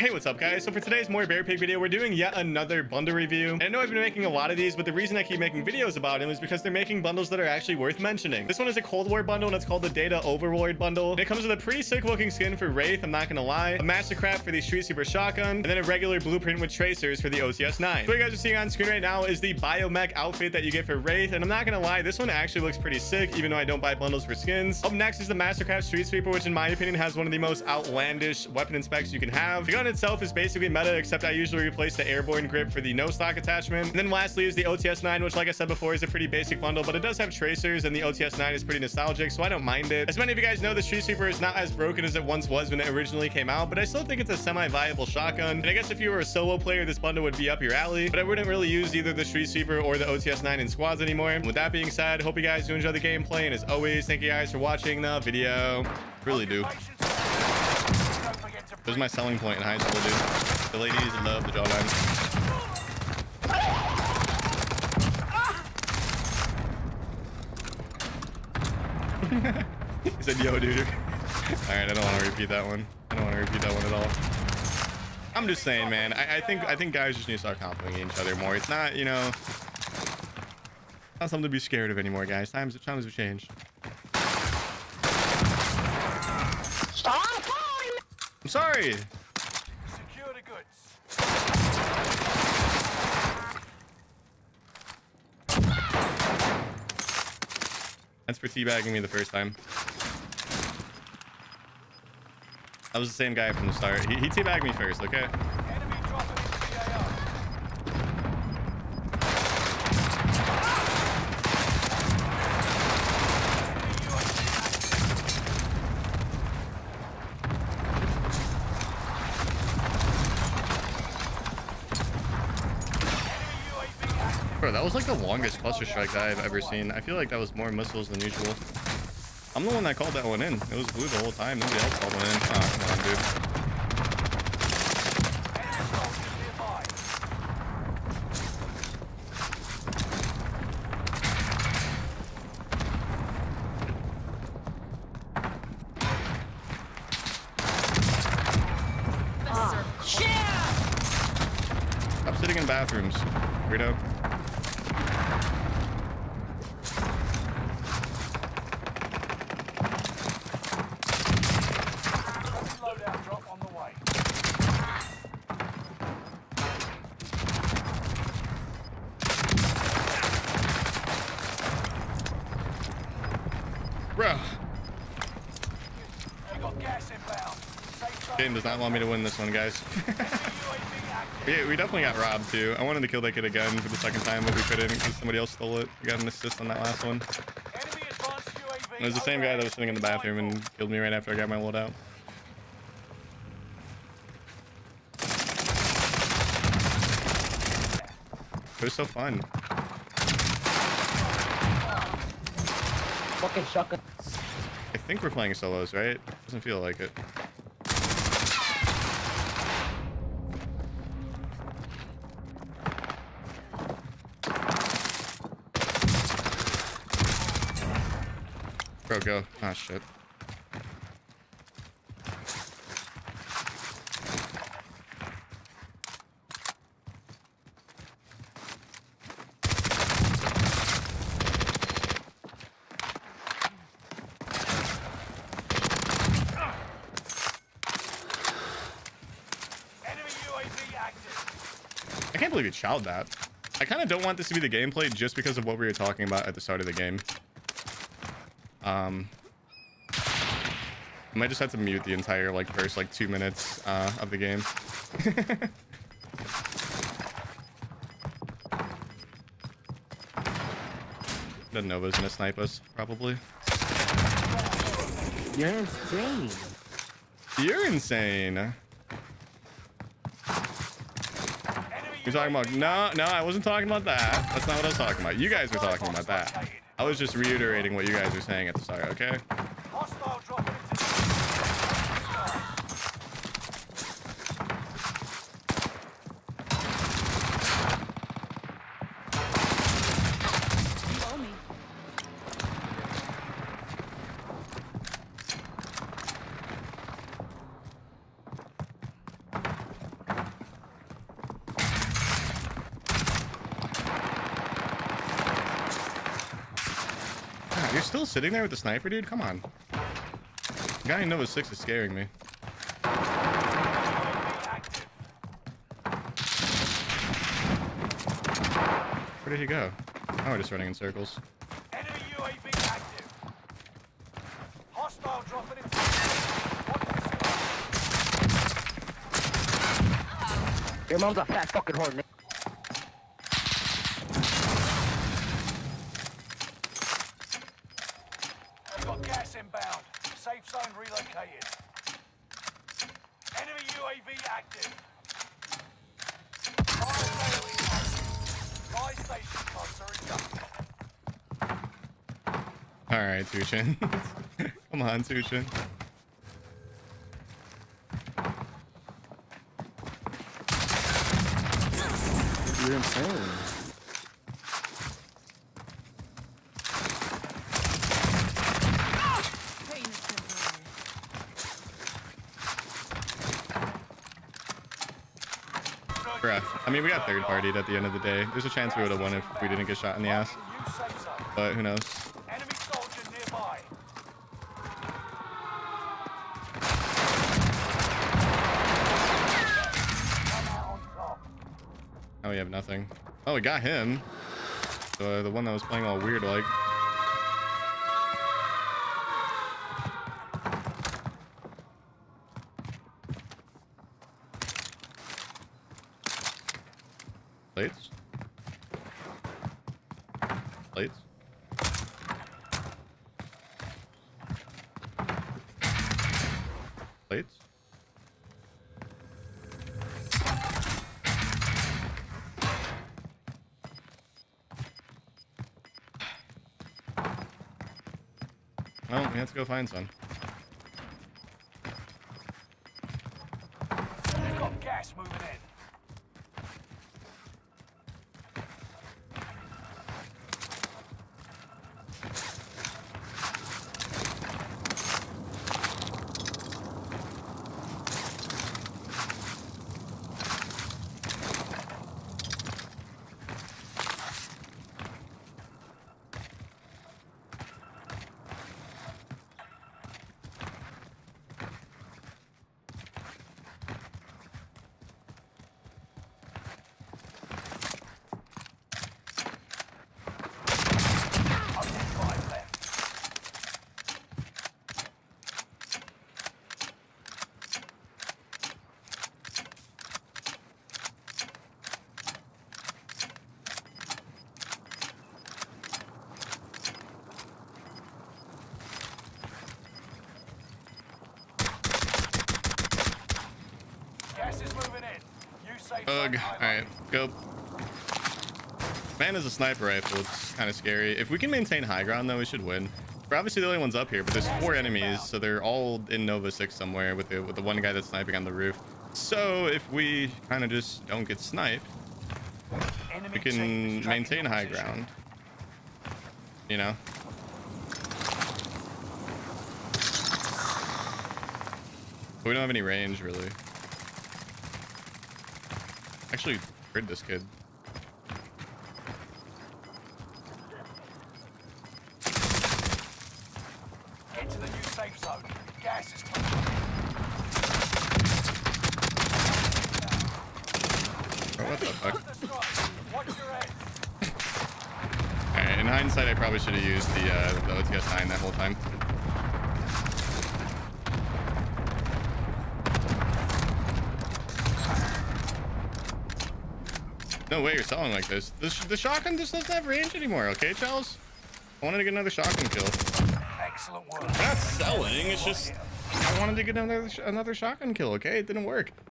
Hey, what's up guys? So for today's More Bear Pig video, we're doing yet another bundle review. And I know I've been making a lot of these, but the reason I keep making videos about them is because they're making bundles that are actually worth mentioning. This one is a Cold War bundle and it's called the Data Overload bundle. And it comes with a pretty sick looking skin for Wraith, I'm not gonna lie. A Mastercraft for the Street Sweeper Shotgun, and then a regular blueprint with tracers for the OTS-9. So what you guys are seeing on screen right now is the Biomech outfit that you get for Wraith. And I'm not gonna lie, this one actually looks pretty sick, even though I don't buy bundles for skins. Up next is the Mastercraft Street Sweeper, which in my opinion has one of the most outlandish weapon specs you can have. The gun itself is basically meta, except I usually replace the airborne grip for the no stock attachment. And then lastly is the OTS-9, which like I said before is a pretty basic bundle, but it does have tracers and the OTS-9 is pretty nostalgic, so I don't mind it. As many of you guys know, the Street Sweeper is not as broken as it once was when it originally came out, but I still think it's a semi-viable shotgun. And I guess if you were a solo player, this bundle would be up your alley, but I wouldn't really use either the Street Sweeper or the OTS-9 in squads anymore. And with that being said, hope you guys do enjoy the gameplay, and as always, thank you guys for watching the video. Really do. There's my selling point in high school, dude. The ladies love the jawline. he said, yo, dude. All right, I don't want to repeat that one. I don't want to repeat that one at all. I'm just saying, man. I, I think I think guys just need to start complimenting each other more. It's not, you know, not something to be scared of anymore, guys. Times times have changed. I'm sorry. Secure the goods. That's for teabagging me the first time. That was the same guy from the start. He, he teabagged me first, okay? Bro, that was like the longest cluster strike that I've ever seen. I feel like that was more missiles than usual. I'm the one that called that one in. It was blue the whole time. Nobody else called one in. Oh, come on, dude. Stop sitting in bathrooms, weirdo. Loadout drop on the way. Bro, We got gas inbound. Safe zone. Game does not want me to win this one, guys. UAV we, we definitely got robbed too. I wanted to kill that kid again for the second time, but we couldn't because somebody else stole it. We got an assist on that last one. Enemy advanced UAV. It was the same guy that was sitting in the bathroom and killed me right after I got my loadout. It was so fun. Fucking shotgun. I think we're playing solos, right? Doesn't feel like it. Bro, go. Ah, shit. I can't believe you chowed that. I kind of don't want this to be the gameplay just because of what we were talking about at the start of the game. Um, I might just have to mute the entire like first like two minutes uh, of the game. the Nova's gonna snipe us probably. You're insane. You're insane. You're talking about no, no, I wasn't talking about that. That's not what I was talking about. You guys were talking about that. I was just reiterating what you guys were saying at the start. Okay. Hostile dropping into the still sitting there with the sniper, dude? Come on. The guy in Nova 6 is scaring me. Where did he go? Oh, we're just running in circles. Enemy UAV active. Hostile dropping in. Your mom's a fat fucking whore, nigga. Gas inbound. Safe zone relocated. Enemy UAV active. Fire sale incoming. Station costs are. All right, Tuchin. Come on, Tuchin. You're insane. Bruh. I mean, we got third partied at the end of the day. There's a chance we would have won if we didn't get shot in the ass. New safe zone. But who knows? Enemy soldier nearby. Come out on top. Oh, we have nothing. Oh, we got him. So the one that was playing all weird like. Plates. Plates. Plates. Well, we have to go find some. Got gas moving in. Only five left. Gas is moving in. You highway. Alright, go. Man is a sniper rifle. It's kind of scary. If we can maintain high ground, though, we should win. We're obviously the only ones up here, but there's four enemies, so they're all in Nova 6 somewhere with the, with the one guy that's sniping on the roof. So if we kind of just don't get sniped, we can maintain high ground. You know? We don't have any range, really. Actually, rid this kid. Get to the new safe zone. Gas is close. Oh, what the fuck? The strike. Watch your head. Alright, in hindsight, I probably should have used the, uh, the OTS 9 that whole time. No way you're selling like this. The, the shotgun just doesn't have range anymore, okay, Charles? I wanted to get another shotgun kill. Excellent work. We're not selling, it's just... I wanted to get another, another shotgun kill, okay? It didn't work.